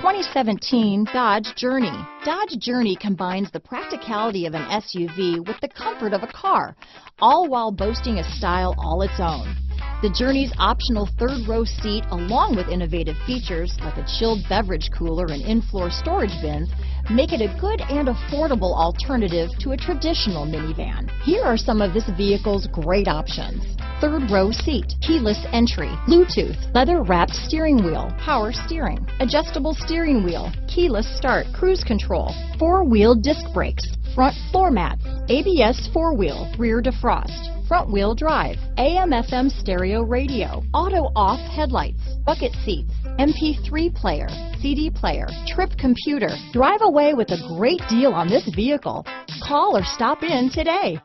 2017 Dodge Journey. Dodge Journey combines the practicality of an SUV with the comfort of a car, all while boasting a style all its own. The Journey's optional third row seat, along with innovative features like a chilled beverage cooler and in-floor storage bins, make it a good and affordable alternative to a traditional minivan. Here are some of this vehicle's great options. Third row seat, keyless entry, Bluetooth, leather wrapped steering wheel, power steering, adjustable steering wheel, keyless start, cruise control, four wheel disc brakes, front floor mats, ABS four wheel, rear defrost, front wheel drive, AM FM stereo radio, auto off headlights, bucket seats, MP3 player, CD player, trip computer. Drive away with a great deal on this vehicle. Call or stop in today.